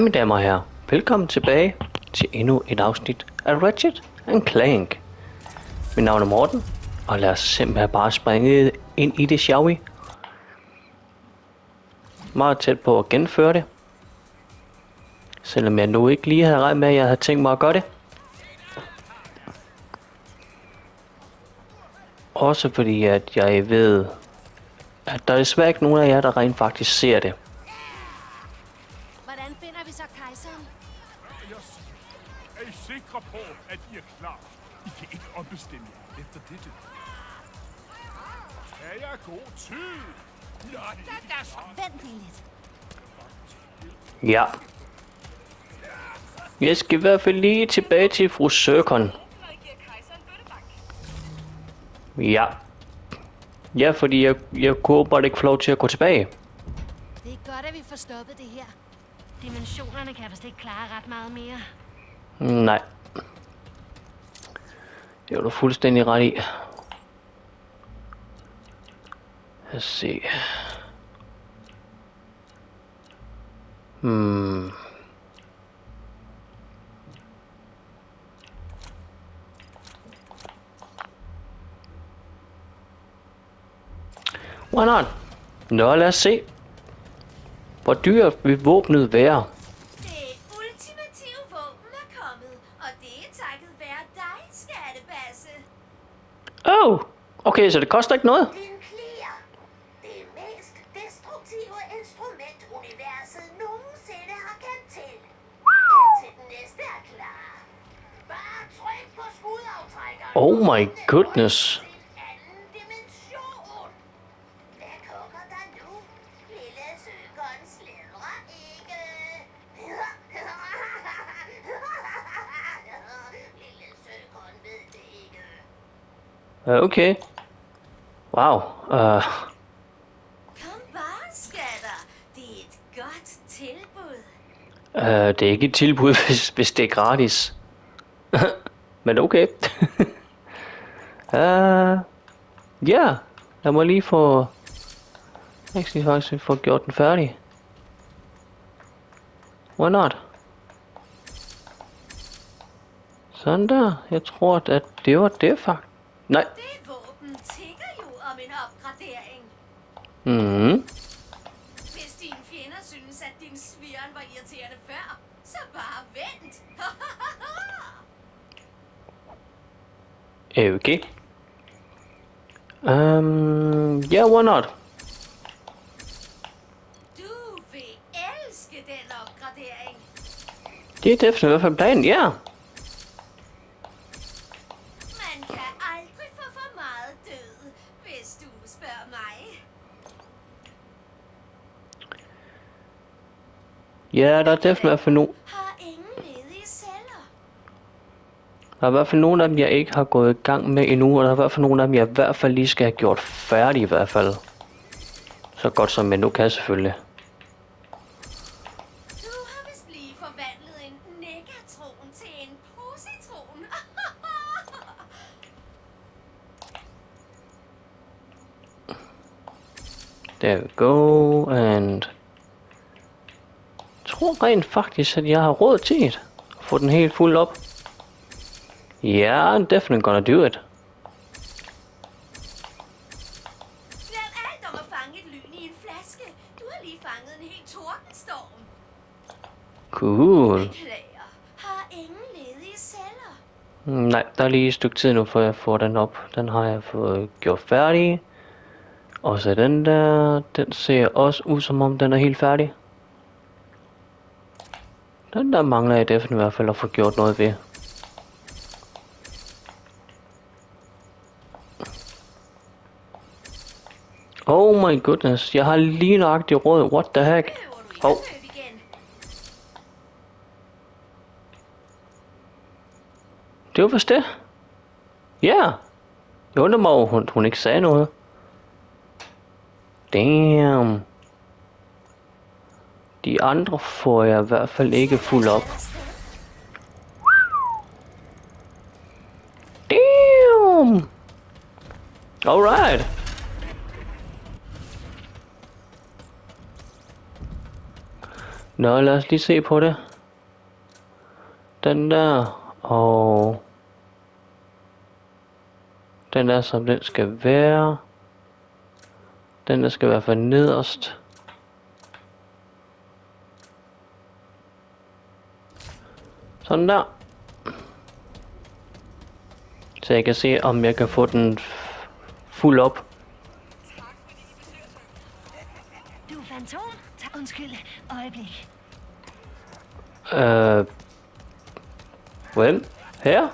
Hej mine damer og herrer. Velkommen tilbage til endnu et afsnit af Ratchet and Clank. Mit navn er Morten, og lad os simpelthen bare springe ind i det, shall we? Meget tæt på at genføre det. Selvom jeg nu ikke lige havde regnet med, at jeg havde tænkt mig at gøre det. Også fordi, at jeg ved, at der er desværre ikke nogen af jer, der rent faktisk ser det. Ja. Jeg skal i hvert fald lige tilbage til fru Sørkon. Ja. Ja, fordi jeg, jeg kunne bare ikke få lov til at gå tilbage. Det er godt, at vi får stoppet det her. Dimensionerne kan vist ikke klare ret meget mere. Nej. Det er du fuldstændig ret i. Lad os se. Hmm. Why not? Nå, lad os se. Hvor dyrt vil våbnet være? Det ultimative våben er kommet, og det er takket være dig, skattebasse. Oh, okay, så det koster ikke noget. Din det ikke. Uh, Okay. Wow. Uh, Kom bare, skatter. Det er et godt tilbud. uh, det er ikke et tilbud, hvis, hvis det er gratis. Men okay. uh, ja, lad mig lige få... Jeg skal faktisk få gjort den færdig. Why not? Sådan der. Jeg tror, at det var det faktisk. Nej. Det våben tigger jo om en opgradering. Mhm dine fjender synes, at din sviren var irriterende før, så bare vent. Okay. Um, yeah, why not? du vil elske den opgradering. Det er definitivt i hvert fald planen, ja. Man kan aldrig få for meget død, hvis du spørger mig. Ja, der er definitivt i hvert fald nogen. Har ingen ledige celler. Der er i hvert fald nogle af dem, jeg ikke har gået i gang med endnu, og der er i hvert fald nogle af dem, jeg i hvert fald lige skal have gjort færdig i hvert fald. Så godt som jeg nu kan selvfølgelig. There we go, and... Jeg tror rent faktisk, at jeg har råd til. At få den helt fuld op. Yeah, I'm definitely gonna do it. Cool. Mm, Nej, der er lige et stykke tid nu, før jeg får den op. Den har jeg fået gjort færdig. Og så den der, den ser også ud som om den er helt færdig. Den der mangler jeg definitivt i hvert fald at få gjort noget ved. Oh my goodness, jeg har lige nøjagtigt råd. What the heck? At igen? Det var vist det. Ja. Yeah. Jeg undrer mig over, hun, hun ikke sagde noget. Damn. De andre får jeg i hvert fald ikke fuld op. Damn. Alright. Nå, lad os lige se på det. Den der, og den der, som den skal være. Den der skal være for nederst. Sådan der. Så jeg kan se, om jeg kan få den fuld op. Du er fantom? Undskyld. Øjeblik. Øh... Hvem? Her?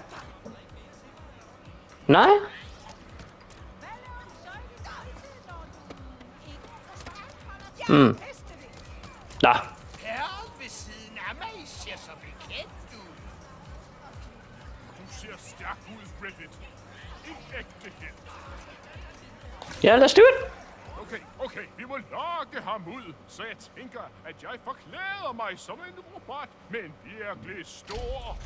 Nej? Hmm. Nå, Herren ved siden. Du ser stærk ud, ja, lad os do it. Okay, okay, vi må lokke ham ud, så jeg tænker, at jeg forklæder mig som en robot, men virkelig stor.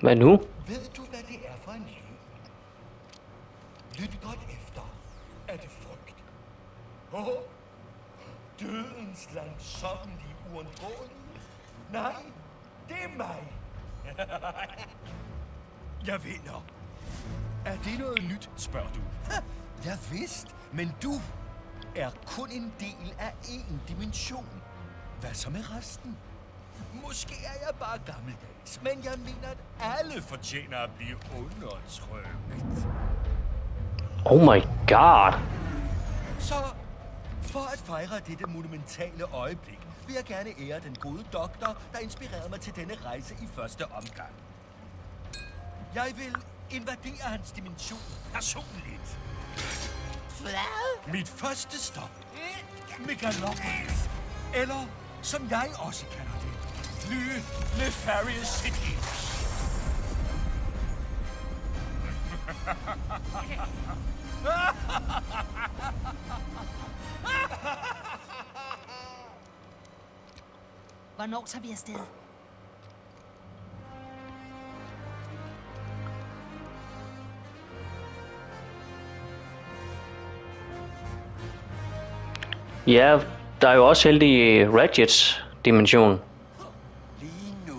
Hvad nu? Ved du, hvad det er for en lyd? Lyt godt efter. Er det frygt? Åh, oh, dødens langsommelige uundgåelige? Nej, det er mig. Jeg vinder. Er det noget nyt, spørger du? Jeg vidste, men du er kun en del af én dimension. Hvad så med resten? Måske er jeg bare gammeldags, men jeg mener, at alle fortjener at blive undertrykt. Oh my god. Så for at fejre dette monumentale øjeblik, vil jeg gerne ære den gode doktor, der inspirerede mig til denne rejse i første omgang. Jeg vil invadere hans dimension personligt. Hvad? Mit første stop. Megalopolis. Eller, som jeg også kalder det, nye Nefarious City. Hvornår tager vi afsted? Ja, der er jo også heldig Ratchets dimension. Lige nu.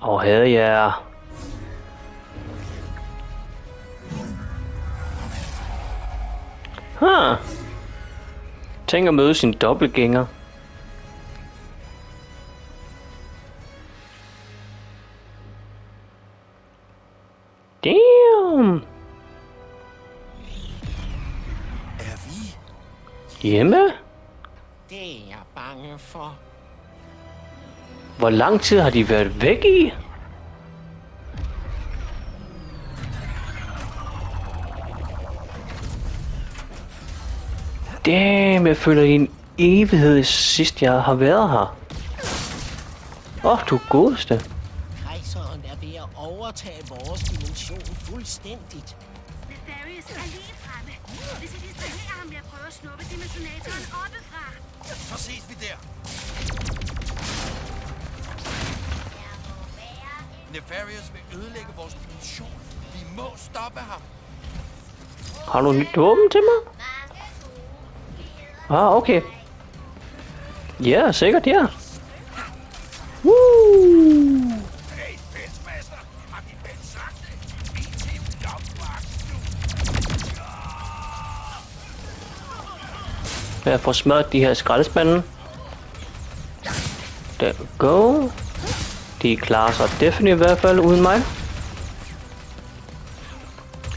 Og havde jeg... Huh. Tænk at møde sin dobbeltgænger. Hjemme? Det er jeg bange for. Hvor lang tid har de været væk i? Damn, jeg føler i en evighed sidst jeg har været her. Åh, oh, du godeste. Kejseren er ved at overtage vores dimension fuldstændigt. Nefarious er lige fremme. Hvis I distraherer ham at prøve at snuppe dimensionatoren oppefra. Så ses vi der. Nefarious vil ødelægge vores dimension. Vi må stoppe ham. Har du nyt våben til mig? Ah, okay. Ja, sikkert, ja. Woo! Med Jeg får smørt de her skraldespande. Der we go. De klarer sig definitivt i hvert fald uden mig.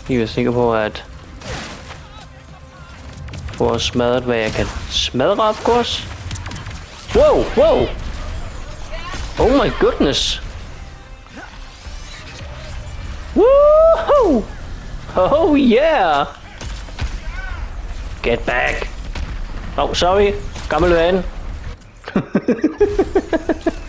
Jeg er sikker på at få smadret hvad jeg kan smadre of course. Wow, wow. Oh my goodness. Woohoo! Oh yeah! Get back! Oh, sorry. Gammel ven. Hørte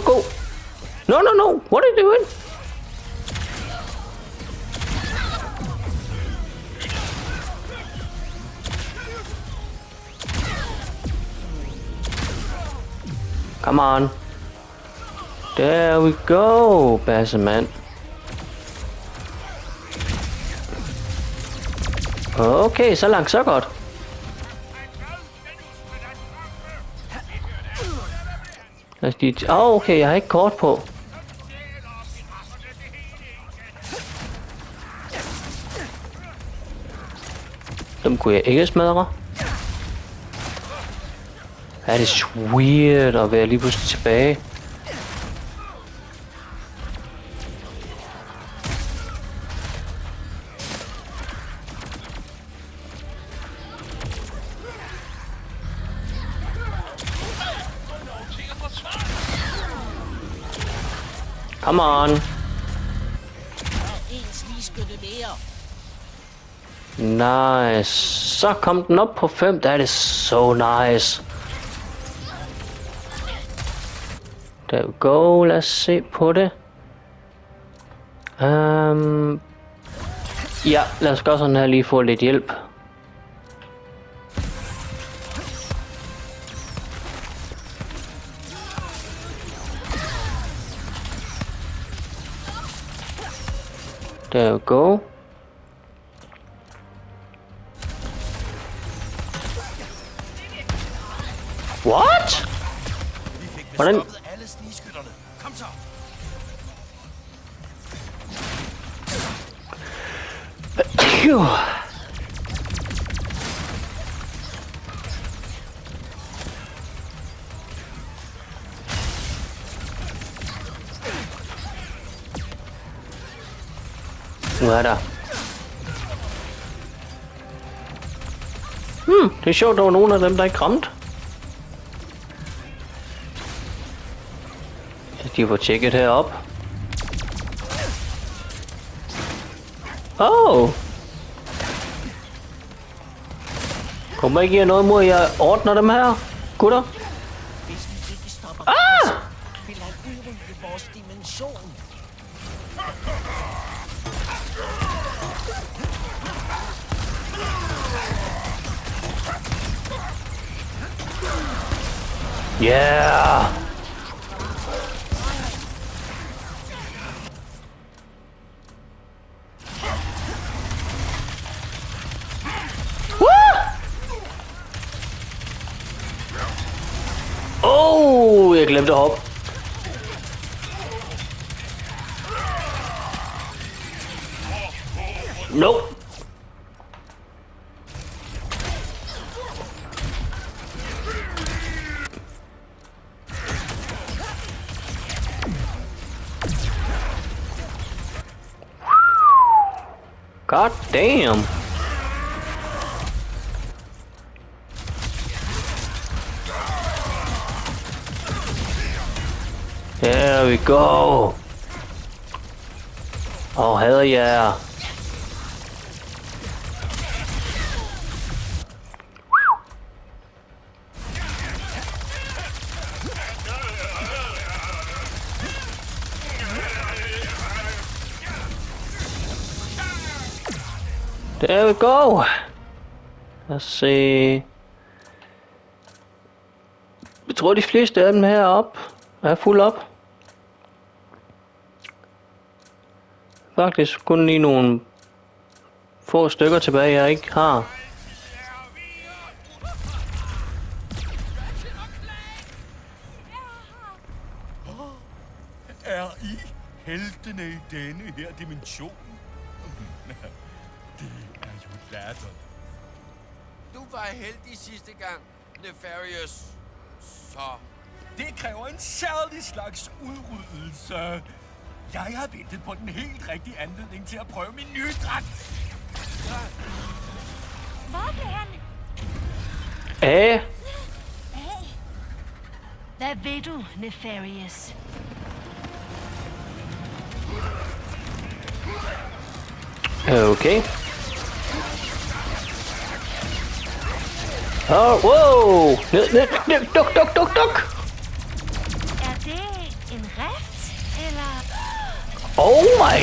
go! No, no, no! What are you doing? Come on. There we go, Basserman. Okay, så langt, så godt. Lad os lige... Åh, oh, okay, jeg har ikke kort på. Dem kunne jeg ikke smadre. Ja, det er at være lige pludselig tilbage. Come on. Nice. Så kom den op på 5. That is so nice. There we go. Lad os se på det. Um, ja, lad os gøre sådan her lige få lidt hjælp. There we go. What? Vi fik vist Hvordan- stoppet alle snigskytterne. Kom så. Phew. Der. Hmm, det er sjovt, der var nogen af dem, der ikke ramte. De får tjekket herop. Oh! Kommer ikke noget mod, at jeg ordner dem her, gutter? Oh, jeg glemte at hoppe. Nope. God damn. We go. Oh, hell yeah. There we go. Lad os se. Jeg tror, de fleste af dem heroppe er fuld op. Faktisk kun lige nogle få stykker tilbage, jeg ikke har. Er I heltene i denne her dimension? Det er jo latter. Du var heldig sidste gang, Nefarious. Så Det kræver en særlig slags udryddelse. Jeg har ventet på den helt rigtige anledning til at prøve min nye dragt. Hvor blev han? A. Hvad vil du, Nefarious? Okay. Oh, wow! Ned, ned, ned, duk, duk, duk, duk! Oh my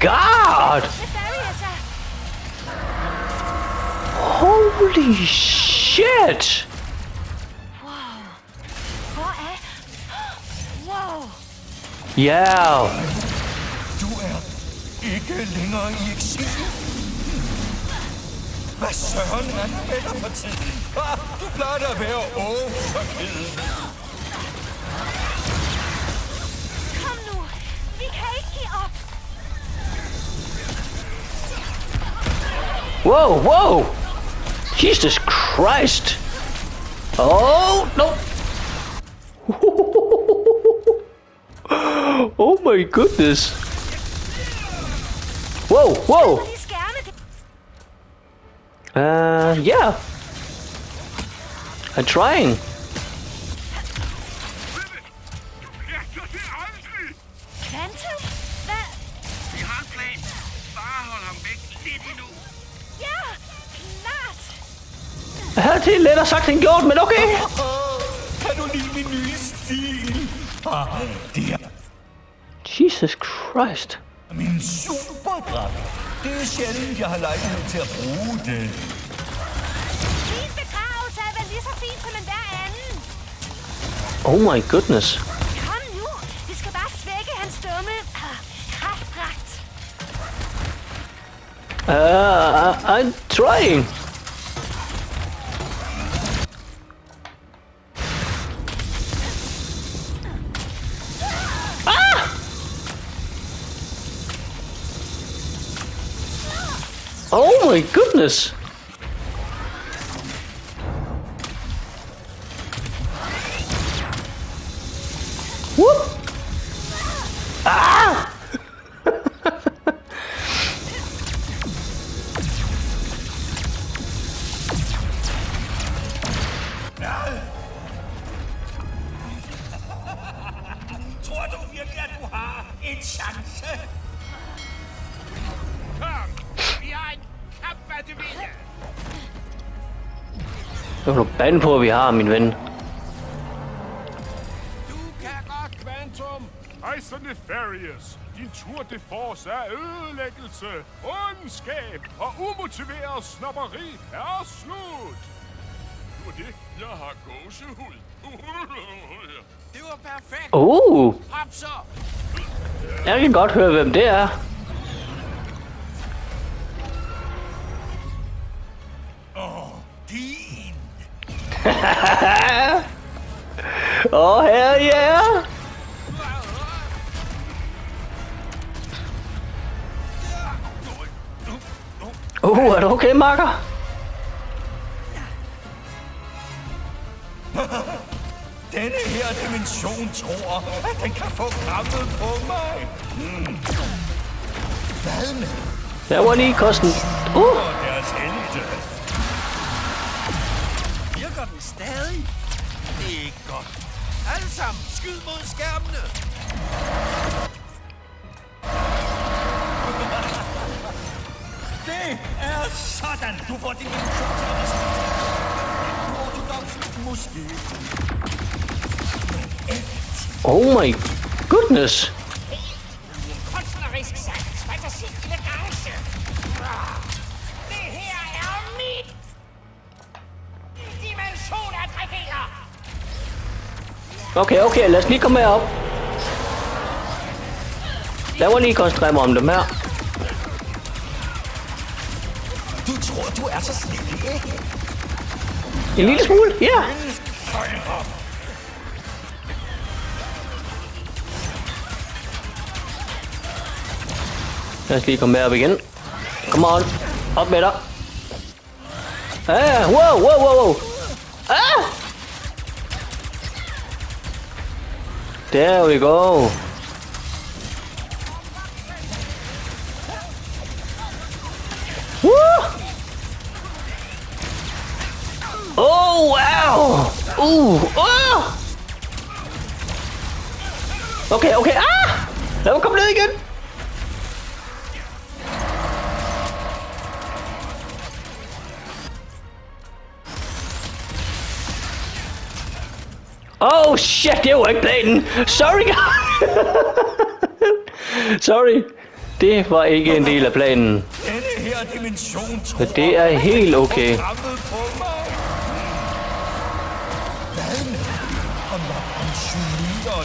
god! Nefarious er... Holy shit! Wow. Hvor er... Wow. Yeah! Du er ikke længere i eksil. Hvad søren er med dig for tiden? Ah, Du plejer da at være åh Whoa, whoa! Jesus Christ! Oh, no! oh my goodness! Whoa, whoa! Uh, yeah. I'm trying. Det er lettere sagt end gjort, men okay. Kan du lide min nye stil? Ah, det er Jesus Christ. min superdragt. Det er sjældent, jeg har lejlighed til at bruge det. Min begravelse er vel lige så fint som en hver anden. Oh my goodness. Kom nu. Vi skal bare svække hans dumme ah, kraftdragt. Uh, I'm trying. Ah! Oh my goodness! Det kan du bande på, at vi har, min ven. Du kan godt, Quantum. Kejser Nefarious, din tur de force af ødelæggelse, ondskab og umotiveret snopperi er slut. Nu er det, jeg har gåsehud. Det var perfekt. Uh, Hop så. jeg kan godt høre, hvem det er. Oh, hell yeah! Uh, er du okay, makker? Denne her dimension tror, at den kan få krammet på mig. Hmm. Hvad med Der var lige kosten. Uh, deres helte? Virker den stadig? Det er ikke godt. Alle sammen, skyd mod skærmene. Det er sådan, du får din dimension til at respektere. Uortodox måske. oh my goodness. Okay, okay, lad os lige komme herop. Lad mig lige koncentrere mig om dem her. Du tror, du er så snedig, ikke? En lille smule, ja. Yeah. Lad os lige komme herop igen. Come on. Op med dig. Ah, wow, wow, wow, wow. Ah! There we go. Woo! Oh wow! Ooh! Oh! Okay, okay. Ah! That will come there again. Oh shit, det var ikke planen. Sorry, Sorry. Det var ikke en del af planen. Så det er helt okay.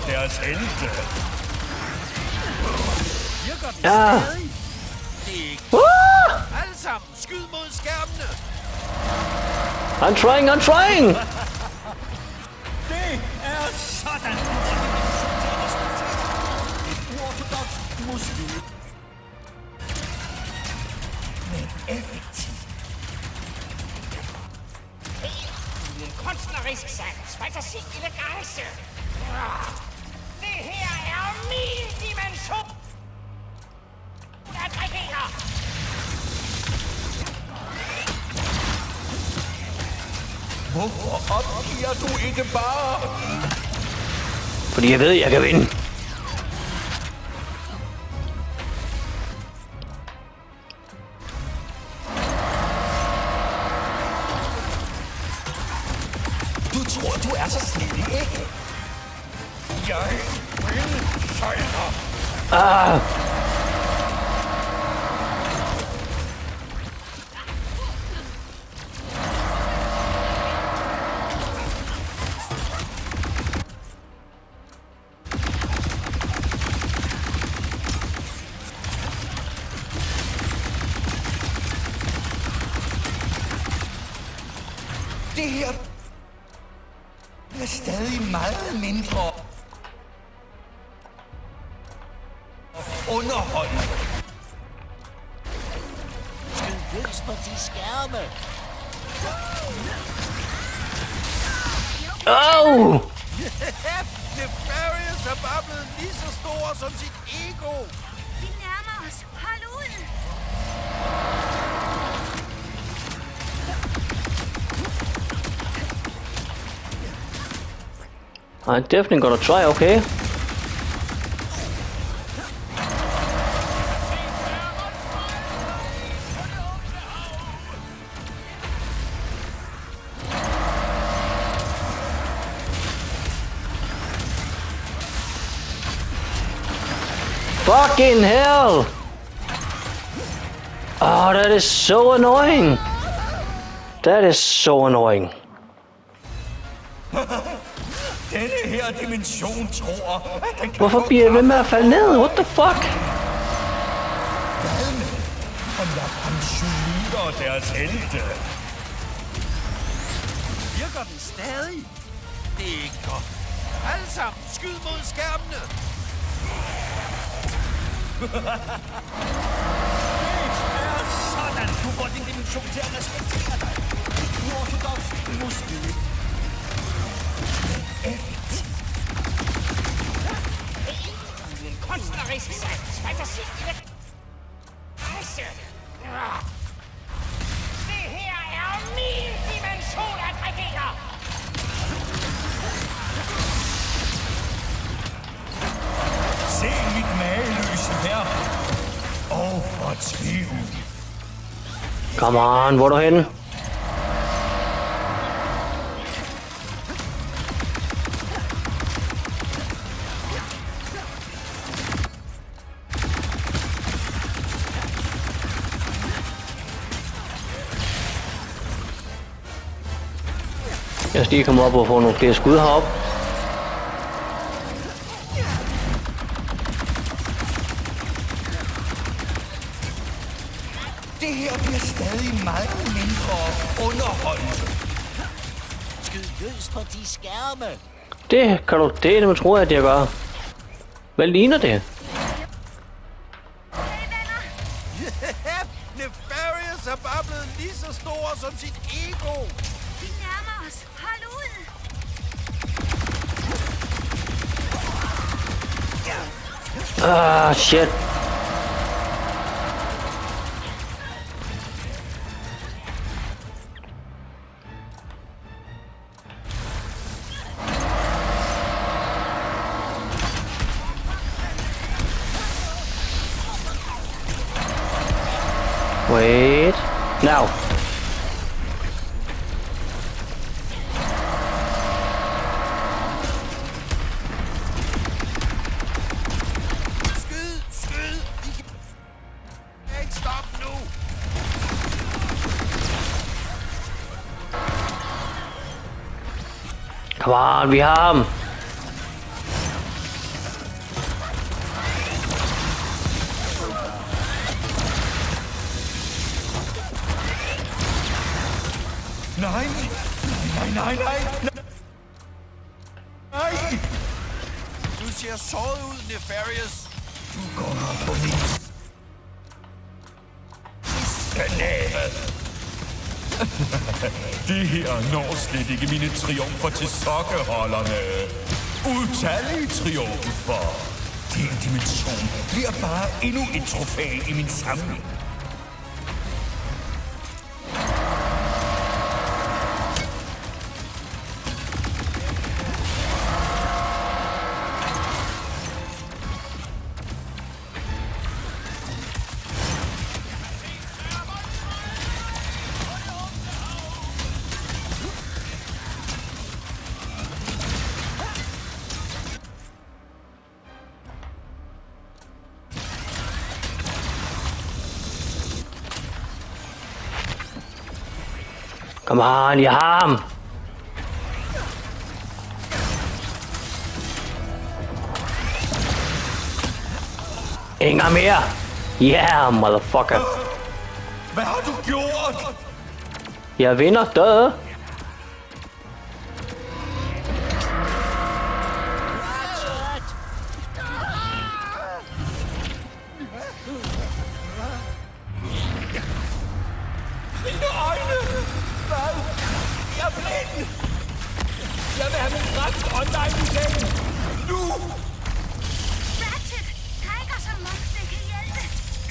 deres helte? Ja. Ah! alle sammen. Skyd mod skærmene. I'm trying, I'm trying. Det er sådan, du får dimension til at respektere. Et uortodox muslim. Men effektivt. En kunstnerisk sans, fantasi, elegance. Det her er min dimension. At regere. Hvorfor opgiver du ikke bare? Fordi jeg ved, jeg kan vinde. Det her bliver stadig meget mindre underholdende. Skyd løs på de skærme. Oh! Nefarious er bare blevet lige så stor som sit ego. Vi nærmer os. Hold ud. I'm definitely gonna try, okay? Fucking hell! Oh, that is so annoying! That is so annoying. Denne her dimension tror, at den kan Hvorfor bliver jeg ved med at falde ned? What the fuck? Hvad med, om jeg pensionerer deres helte? Virker den stadig? Det er ikke godt. Alle sammen, skyd mod skærmene. Det er sådan, du får din dimension til at respektere dig. Uortodox muslim. Effektivt. En kunstnerisk sans, fantasi, elegance. Det her er min dimension at regere. Se mit mageløse her. Og fortvivl. Come on, hvor er du henne? Jeg skal lige komme op og få nogle flere skud heroppe. Det her bliver stadig meget mindre underholdende. Skyd løs på de skærme. Det kan du det, man tror, at jeg gør. Hvad ligner det? shit. Wait. Now. On, vi har ham. Nej! Nej, nej, nej! Nej! Du ser såret ud, Nefarious. Du kommer på Jeg når slet ikke mine triumfer til sokkeholderne. Utallige triumfer. Din dimension bliver bare endnu et trofæ i min samling. Come on, jeg har ham. Ingen mere. Yeah, motherfucker. Hvad har du gjort? Jeg vinder, død. Jeg vil have min ret online igen! Nu! Ratchet! Tiger som monster kan hjælpe.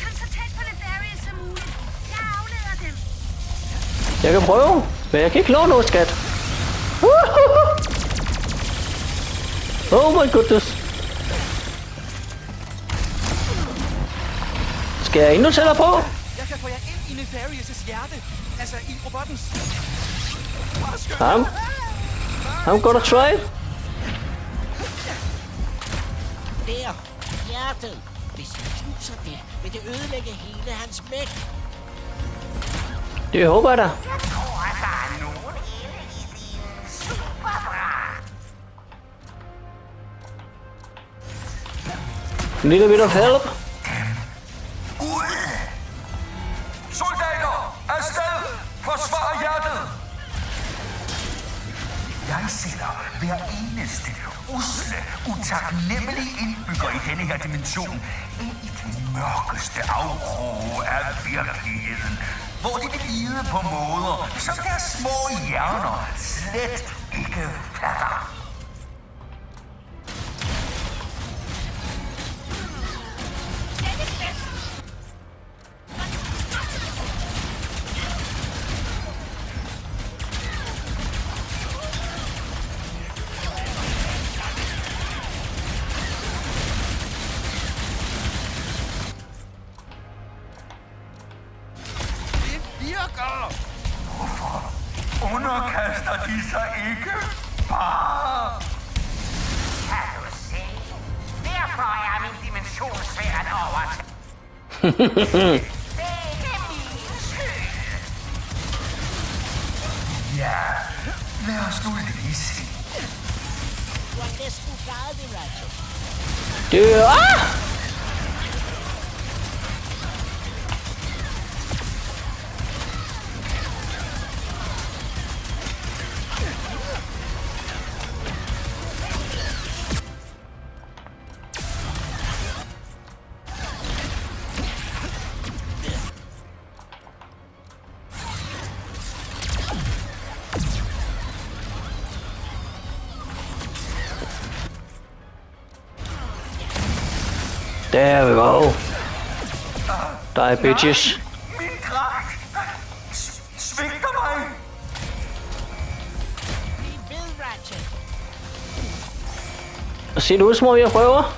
Kom så tæt på Nefarious som muligt. Jeg afleder dem. Jeg kan prøve, men jeg kan ikke love noget, skat. Oh my goodness. Skal jeg endnu tættere på? Jeg kan få jer ind i Nefarious' hjerte. Altså, i robottens. I'm, I'm gonna try. Der! Hjertet! Hvis vi knuser det, vil det ødelægge hele hans mæk. Det håber jeg da. Jeg tror, at der er nogen inde i din superdrag. Little bit of help. Ud! Soldater! Afsted! Forsvar hjertet! Jeg sætter hver eneste usle, utaknemmelige indbygger i denne her dimension ind i den mørkeste afkroge af virkeligheden, hvor de vil lide på måder, som deres små hjerner slet ikke fatter. Se. Du har næsten klaret det, Ratchet. Det ah! Die, bitches. Min dragt s- svigter mig. Bliv ved, Ratchet. Se det ud, som om jeg prøver.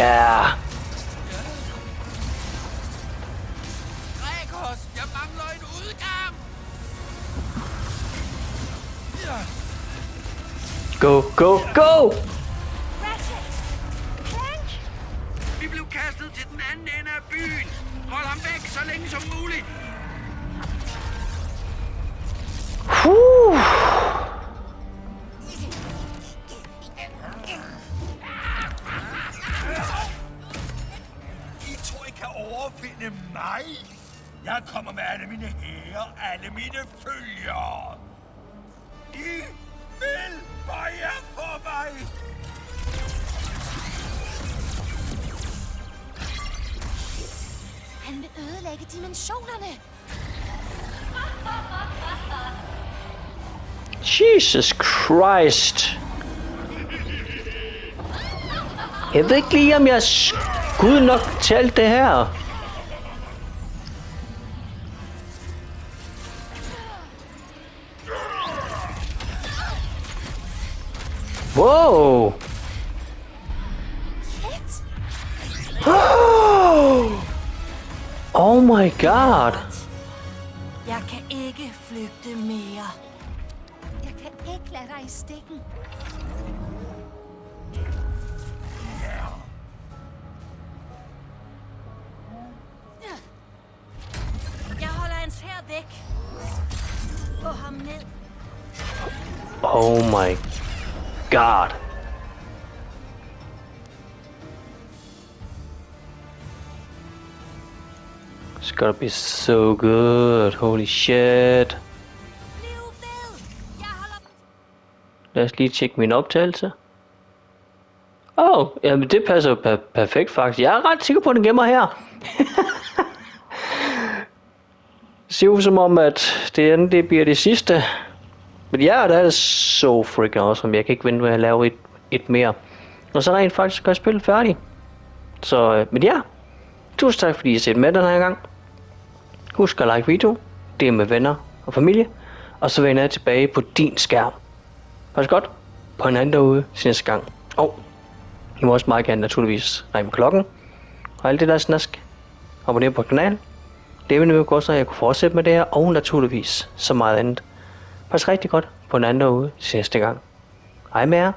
Yeah! Gregos, jeg mangler en udgang! Go, go, go! Han vil ødelægge dimensionerne. Jesus Christ. Jeg ved ikke lige, om jeg er skud nok til alt det her. Wow. God. Jeg kan ikke flygte mere. Jeg kan ikke lade dig i stikken. Jeg holder hans her væk. Få ham ned. Oh my god. Gonna be so good. Holy shit. Jeg holder... Lad os lige tjekke min optagelse. Åh, oh, jamen det passer jo per- perfekt faktisk. Jeg er ret sikker på, at den gemmer her. det ser ud som om, at det andet det bliver det sidste. Men ja, det er det så freaking awesome. Jeg kan ikke vente med at lave et, et mere. Og så rent faktisk gør spillet færdigt. Så, øh, men ja. Tusind tak, fordi I har set med den her gang. Husk at like video. Del med venner og familie. Og så vender jeg tilbage på din skærm. Pas godt på hinanden derude til næste gang. Og I må også meget gerne naturligvis ringe med klokken. Og alt det der snask. Abonner på kanalen. Det vil nemlig godt, så jeg kunne fortsætte med det her. Og naturligvis så meget andet. Pas rigtig godt på hinanden derude til næste gang. Hej med jer.